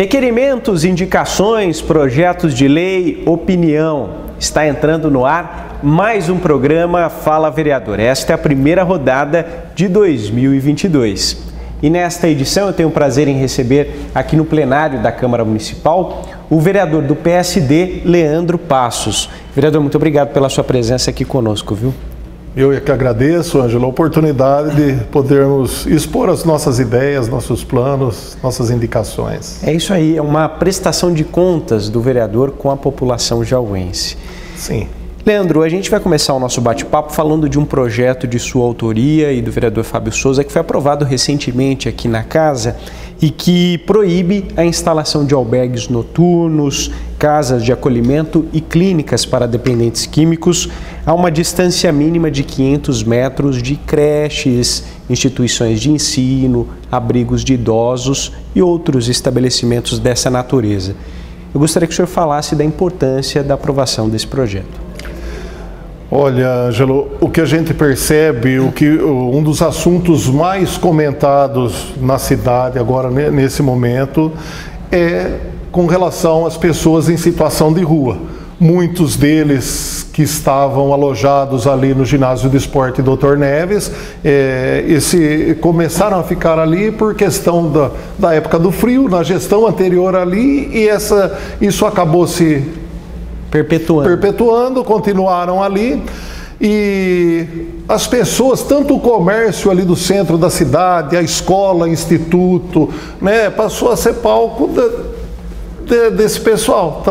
Requerimentos, indicações, projetos de lei, opinião. Está entrando no ar mais um programa Fala Vereador. Esta é a primeira rodada de 2022. E nesta edição eu tenho o prazer em receber aqui no plenário da Câmara Municipal o vereador do PSD, Leandro Passos. Vereador, muito obrigado pela sua presença aqui conosco, viu? Eu é que agradeço, Ângelo, a oportunidade de podermos expor as nossas ideias, nossos planos, nossas indicações. É isso aí, é uma prestação de contas do vereador com a população jauense. Sim. Leandro, a gente vai começar o nosso bate-papo falando de um projeto de sua autoria e do vereador Fábio Souza que foi aprovado recentemente aqui na casa e que proíbe a instalação de albergues noturnos, casas de acolhimento e clínicas para dependentes químicos a uma distância mínima de 500 metros de creches, instituições de ensino, abrigos de idosos e outros estabelecimentos dessa natureza. Eu gostaria que o senhor falasse da importância da aprovação desse projeto. Olha, Angelo, o que a gente percebe, o que um dos assuntos mais comentados na cidade agora nesse momento é com relação às pessoas em situação de rua. Muitos deles que estavam alojados ali no ginásio de esporte Dr. Neves, é, esse, começaram a ficar ali por questão da, da época do frio, na gestão anterior ali, e essa, isso acabou se perpetuando. perpetuando, continuaram ali. E as pessoas, tanto o comércio ali do centro da cidade, a escola, instituto, né, passou a ser palco de, desse pessoal.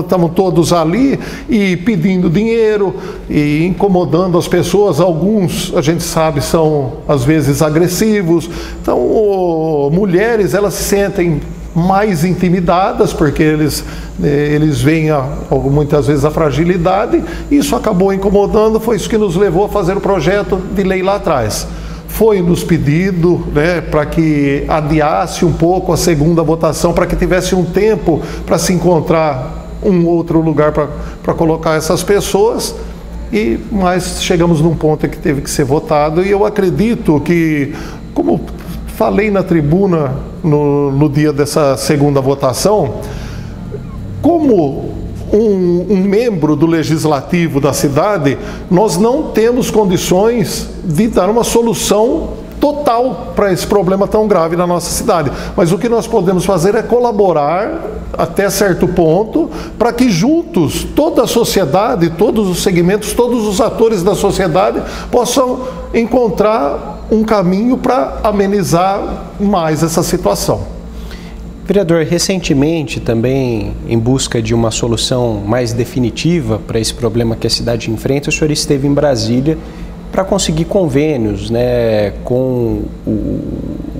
Estamos todos ali e pedindo dinheiro e incomodando as pessoas. Alguns, a gente sabe, são às vezes agressivos. Então, mulheres, elas se sentem mais intimidadas, porque eles, eh, eles veem a, muitas vezes a fragilidade, isso acabou incomodando, foi isso que nos levou a fazer o projeto de lei lá atrás. Foi nos pedido né, para que adiasse um pouco a segunda votação, para que tivesse um tempo para se encontrar um outro lugar para colocar essas pessoas. E, mas chegamos num ponto em que teve que ser votado, e eu acredito que, como falei na tribuna no, no dia dessa segunda votação, como um, um, membro do legislativo da cidade, nós não temos condições de dar uma solução total para esse problema tão grave na nossa cidade. Mas o que nós podemos fazer é colaborar até certo ponto para que juntos toda a sociedade, todos os segmentos, todos os atores da sociedade possam encontrar um caminho para amenizar mais essa situação. Vereador, recentemente também, em busca de uma solução mais definitiva para esse problema que a cidade enfrenta, o senhor esteve em Brasília para conseguir convênios né, com o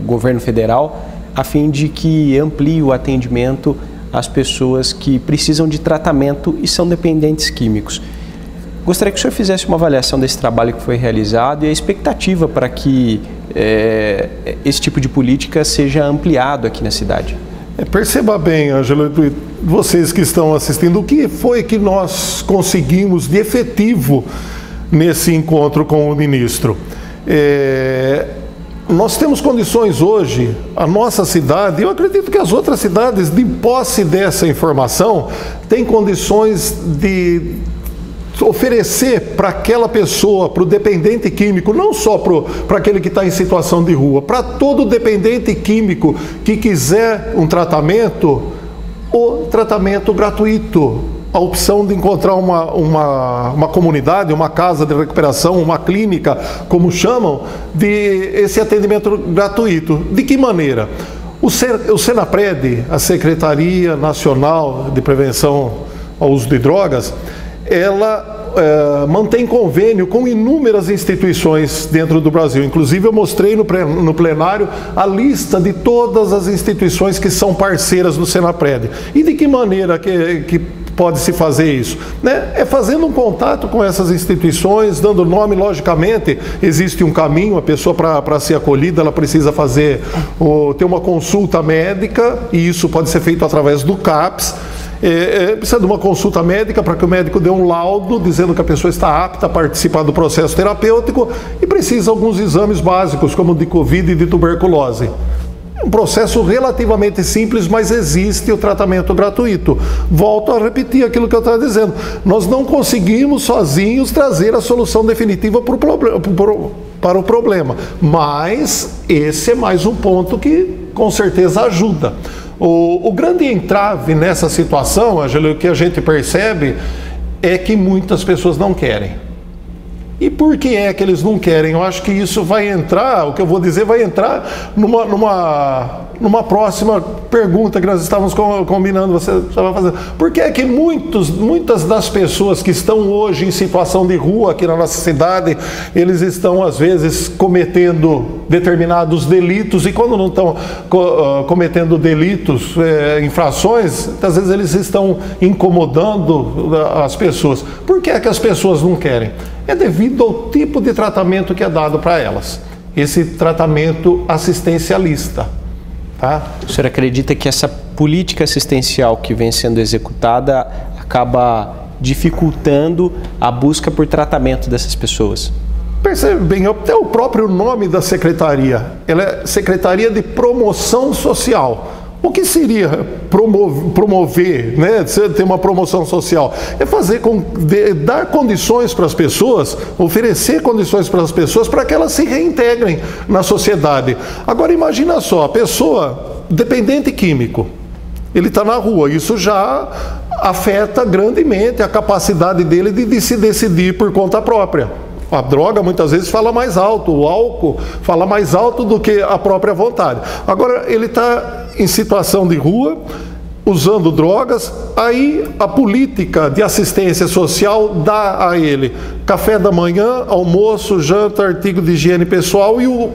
governo federal a fim de que amplie o atendimento às pessoas que precisam de tratamento e são dependentes químicos. Gostaria que o senhor fizesse uma avaliação desse trabalho que foi realizado e a expectativa para que é, esse tipo de política seja ampliado aqui na cidade. É, perceba bem, Ângelo, vocês que estão assistindo, o que foi que nós conseguimos de efetivo nesse encontro com o ministro. É, nós temos condições hoje, a nossa cidade, eu acredito que as outras cidades, de posse dessa informação, têm condições de oferecer para aquela pessoa, para o dependente químico, não só para aquele que está em situação de rua, para todo dependente químico que quiser um tratamento, o tratamento gratuito a opção de encontrar uma, uma, uma comunidade, uma casa de recuperação, uma clínica, como chamam, de esse atendimento gratuito. De que maneira? O, o Senapred, a Secretaria Nacional de Prevenção ao Uso de Drogas, ela é, mantém convênio com inúmeras instituições dentro do Brasil. Inclusive, eu mostrei no, plenário a lista de todas as instituições que são parceiras do Senapred. E de que maneira que, que pode-se fazer isso? Né? É fazendo um contato com essas instituições, dando nome, logicamente, existe um caminho, a pessoa para ser acolhida, ela precisa fazer, ou, ter uma consulta médica, e isso pode ser feito através do CAPS, é, é, precisa de uma consulta médica para que o médico dê um laudo dizendo que a pessoa está apta a participar do processo terapêutico e precisa alguns exames básicos, como de Covid e de tuberculose um processo relativamente simples, mas existe o tratamento gratuito. Volto a repetir aquilo que eu estava dizendo. Nós não conseguimos sozinhos trazer a solução definitiva para o, problema, para o problema, mas esse é mais um ponto que com certeza ajuda. O, o grande entrave nessa situação, Angelo, que a gente percebe é que muitas pessoas não querem. E por que é que eles não querem? Eu acho que isso vai entrar, o que eu vou dizer vai entrar numa, numa, numa próxima pergunta que nós estávamos combinando, você estava fazendo. Por que é que muitos, muitas das pessoas que estão hoje em situação de rua aqui na nossa cidade, eles estão às vezes cometendo determinados delitos e quando não estão ah, cometendo delitos, é, infrações, às vezes eles estão incomodando ah, as pessoas. Por que é que as pessoas não querem? é devido ao tipo de tratamento que é dado para elas. Esse tratamento assistencialista. Tá? O senhor acredita que essa política assistencial que vem sendo executada acaba dificultando a busca por tratamento dessas pessoas? Percebe bem, até o próprio nome da secretaria, ela é Secretaria de Promoção Social. O que seria promover, promover né, ter uma promoção social? É fazer com, de, dar condições para as pessoas, oferecer condições para as pessoas para que elas se reintegrem na sociedade. Agora imagina só, a pessoa dependente químico, ele está na rua, isso já afeta grandemente a capacidade dele de, de se decidir por conta própria. A droga muitas vezes fala mais alto, o álcool fala mais alto do que a própria vontade. Agora ele está em situação de rua, usando drogas, aí a política de assistência social dá a ele café da manhã, almoço, janta, artigo de higiene pessoal e o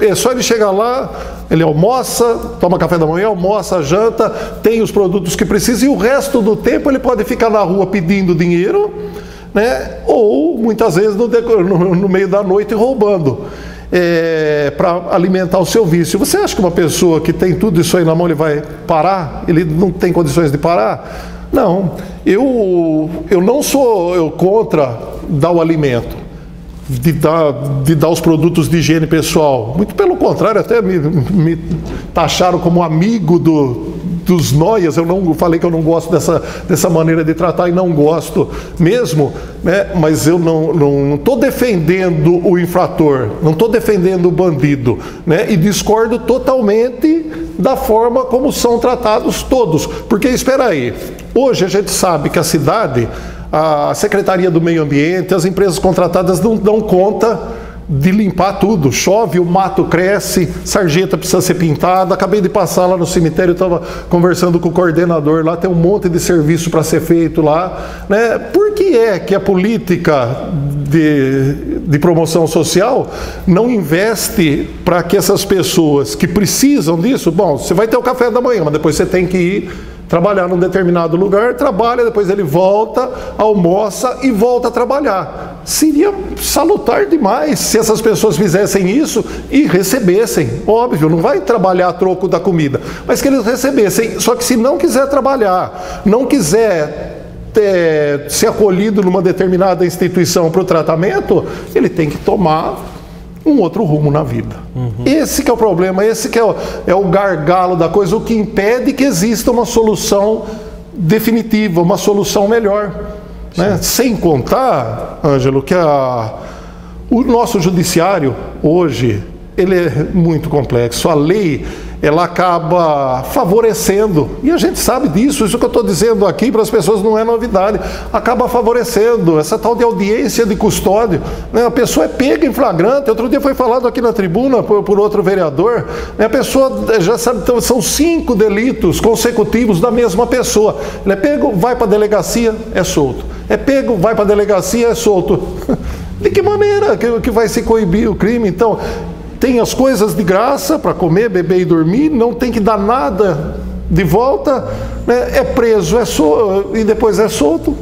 é só ele chegar lá, ele almoça, toma café da manhã, almoça, janta, tem os produtos que precisa e o resto do tempo ele pode ficar na rua pedindo dinheiro né? ou muitas vezes no, no, no meio da noite roubando. É, para alimentar o seu vício. Você acha que uma pessoa que tem tudo isso aí na mão ele vai parar? Ele não tem condições de parar? Não. Eu, eu não sou eu contra dar o alimento, de dar, de dar os produtos de higiene pessoal. Muito pelo contrário, até me, me taxaram como amigo do, dos noias, eu não falei que eu não gosto dessa, dessa maneira de tratar e não gosto mesmo, né? mas eu não estou defendendo o infrator, não estou defendendo o bandido, né? e discordo totalmente da forma como são tratados todos. Porque, espera aí, hoje a gente sabe que a cidade, a Secretaria do Meio Ambiente, as empresas contratadas não dão conta de limpar tudo. Chove, o mato cresce, sarjeta precisa ser pintada. Acabei de passar lá no cemitério, estava conversando com o coordenador lá, tem um monte de serviço para ser feito lá. Né? Por que é que a política de, de promoção social não investe para que essas pessoas que precisam disso, bom, você vai ter o café da manhã, mas depois você tem que ir trabalhar num determinado lugar, trabalha, depois ele volta, almoça e volta a trabalhar. Seria salutar demais se essas pessoas fizessem isso e recebessem. Óbvio, não vai trabalhar a troco da comida, mas que eles recebessem. Só que se não quiser trabalhar, não quiser ter, ser acolhido numa determinada instituição para o tratamento, ele tem que tomar um outro rumo na vida. Uhum. Esse que é o problema, esse que é o, é o gargalo da coisa, o que impede que exista uma solução definitiva, uma solução melhor. Né? Sem contar, Ângelo, que a, o nosso judiciário hoje ele é muito complexo. A lei ela acaba favorecendo, e a gente sabe disso, isso que eu estou dizendo aqui para as pessoas não é novidade, acaba favorecendo essa tal de audiência de custódio. Né? A pessoa é pega em flagrante, outro dia foi falado aqui na tribuna por, por outro vereador, né? a pessoa já sabe, então, são cinco delitos consecutivos da mesma pessoa. Ele é pego, vai para a delegacia, é solto. É pego, vai para a delegacia, é solto. De que maneira que, que vai se coibir o crime? Então, tem as coisas de graça para comer, beber e dormir, não tem que dar nada de volta, né? é preso é sol, e depois é solto.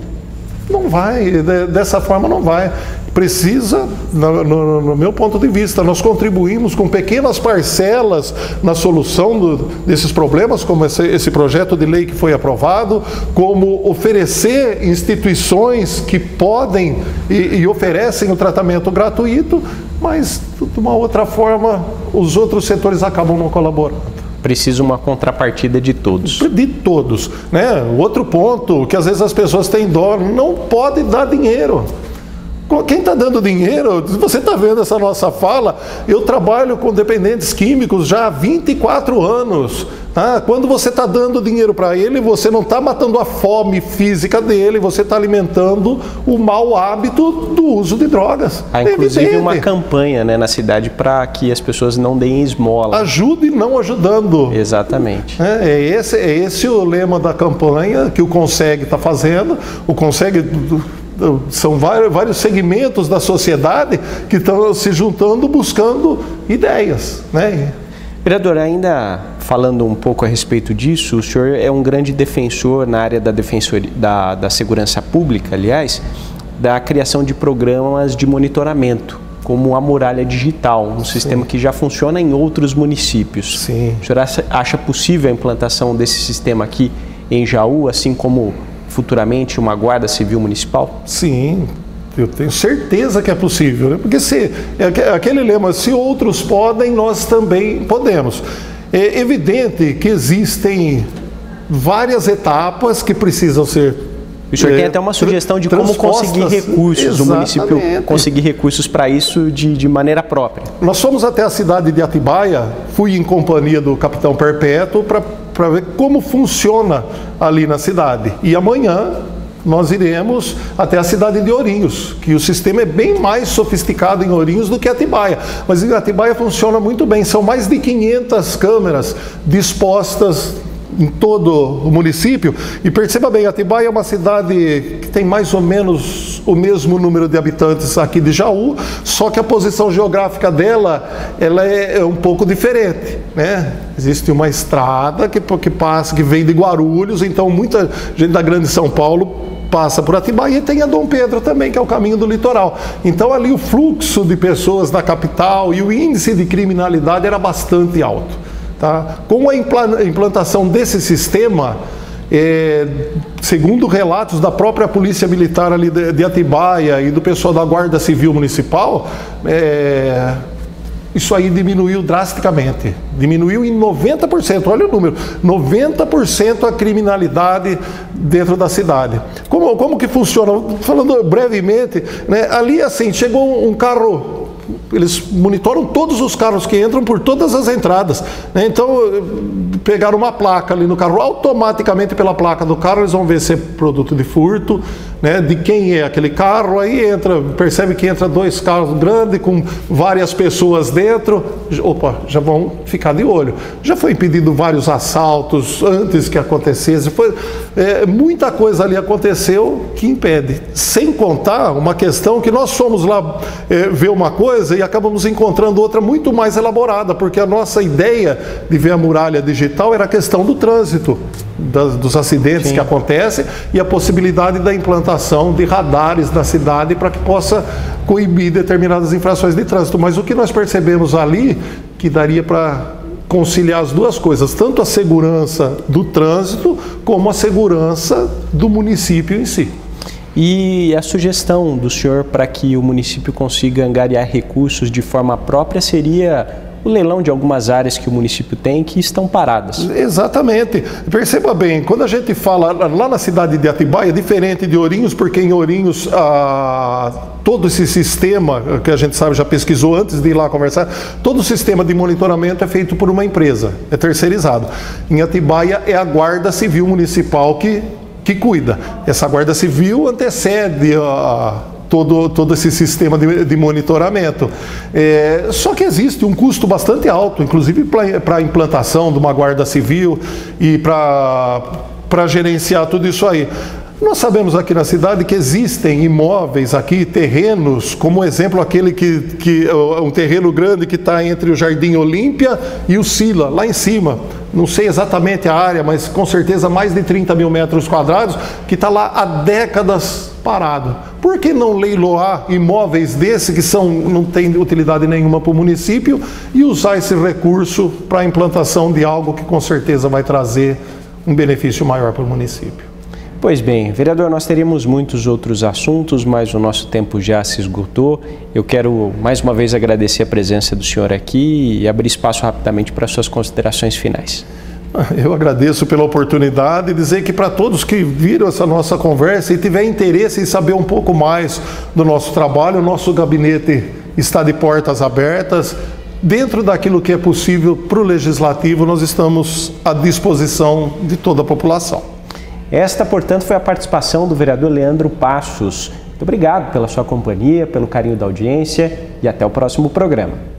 Não vai, dessa forma não vai. Precisa, no, no, no meu ponto de vista, nós contribuímos com pequenas parcelas na solução do, desses problemas, como esse, esse projeto de lei que foi aprovado, como oferecer instituições que podem e, e oferecem o tratamento gratuito, mas de uma outra forma os outros setores acabam não colaborando. precisa uma contrapartida de todos. De todos. Né? Outro ponto que às vezes as pessoas têm dó, não pode dar dinheiro. Quem está dando dinheiro, você está vendo essa nossa fala, eu trabalho com dependentes químicos já há 24 anos. Tá? Quando você está dando dinheiro para ele, você não está matando a fome física dele, você está alimentando o mau hábito do uso de drogas. Há inclusive Evidente. uma campanha né, na cidade para que as pessoas não deem esmola. Ajude não ajudando. Exatamente. É, é, esse, é esse o lema da campanha que o Consegue está fazendo. O Consegue são vários, segmentos da sociedade que estão se juntando buscando ideias. Né? Vereador, ainda falando um pouco a respeito disso, o senhor é um grande defensor na área da, defensoria, da, da segurança pública, aliás, da criação de programas de monitoramento, como a muralha digital, um Sim. sistema que já funciona em outros municípios. Sim. O senhor acha possível a implantação desse sistema aqui em Jaú, assim como futuramente uma guarda civil municipal? Sim, eu tenho certeza que é possível, né? porque se é aquele lema, se outros podem, nós também podemos. É evidente que existem várias etapas que precisam ser o senhor é, tem até uma sugestão de como conseguir recursos, o município conseguir recursos para isso de, de maneira própria. Nós fomos até a cidade de Atibaia, fui em companhia do capitão Perpétuo para ver como funciona ali na cidade. E amanhã nós iremos até a cidade de Ourinhos, que o sistema é bem mais sofisticado em Ourinhos do que Atibaia. Mas em Atibaia funciona muito bem, são mais de 500 câmeras dispostas em todo o município. E perceba bem, Atibaia é uma cidade que tem mais ou menos o mesmo número de habitantes aqui de Jaú, só que a posição geográfica dela ela é, é um pouco diferente. Né? Existe uma estrada que, que passa, que vem de Guarulhos, então muita gente da Grande São Paulo passa por Atibaia e tem a Dom Pedro também, que é o caminho do litoral. Então ali o fluxo de pessoas da capital e o índice de criminalidade era bastante alto. Tá? Com a implantação desse sistema, é, segundo relatos da própria Polícia Militar ali de, de Atibaia e do pessoal da Guarda Civil Municipal, é, isso aí diminuiu drasticamente. Diminuiu em 90%, olha o número, 90% a criminalidade dentro da cidade. Como, como que funciona? Falando brevemente, né, ali assim, chegou um carro eles monitoram todos os carros que entram por todas as entradas. Né? Então, pegaram uma placa ali no carro, automaticamente pela placa do carro eles vão ver se é produto de furto, né? de quem é aquele carro, aí entra, percebe que entra dois carros grandes com várias pessoas dentro, opa, já vão ficar de olho. Já foi impedido vários assaltos antes que acontecesse, foi, é, muita coisa ali aconteceu que impede. Sem contar uma questão que nós fomos lá é, ver uma coisa e acabamos encontrando outra muito mais elaborada, porque a nossa ideia de ver a muralha digital era a questão do trânsito, das, dos acidentes Sim. que acontecem e a possibilidade da implantação de radares na cidade para que possa coibir determinadas infrações de trânsito. Mas o que nós percebemos ali que daria para conciliar as duas coisas, tanto a segurança do trânsito como a segurança do município em si. E a sugestão do senhor para que o município consiga angariar recursos de forma própria seria o leilão de algumas áreas que o município tem que estão paradas. Exatamente. Perceba bem, quando a gente fala lá na cidade de Atibaia, é diferente de Ourinhos, porque em Ourinhos ah, todo esse sistema que a gente sabe, já pesquisou antes de ir lá conversar, todo o sistema de monitoramento é feito por uma empresa, é terceirizado. Em Atibaia é a Guarda Civil Municipal que que cuida. Essa Guarda Civil antecede a, todo, todo esse sistema de, de monitoramento. É, só que existe um custo bastante alto, inclusive para a implantação de uma Guarda Civil e para gerenciar tudo isso aí. Nós sabemos aqui na cidade que existem imóveis aqui, terrenos, como exemplo aquele que, que um terreno grande que está entre o Jardim Olímpia e o Sila, lá em cima. Não sei exatamente a área, mas com certeza mais de 30 mil metros quadrados, que está lá há décadas parado. Por que não leiloar imóveis desse que são, não tem utilidade nenhuma para o município e usar esse recurso para a implantação de algo que com certeza vai trazer um benefício maior para o município? Pois bem, vereador, nós teríamos muitos outros assuntos, mas o nosso tempo já se esgotou. Eu quero mais uma vez agradecer a presença do senhor aqui e abrir espaço rapidamente para suas considerações finais. Eu agradeço pela oportunidade e dizer que para todos que viram essa nossa conversa e tiver interesse em saber um pouco mais do nosso trabalho, o nosso gabinete está de portas abertas. Dentro daquilo que é possível para o legislativo, nós estamos à disposição de toda a população. Esta, portanto, foi a participação do vereador Leandro Passos. Muito obrigado pela sua companhia, pelo carinho da audiência e até o próximo programa.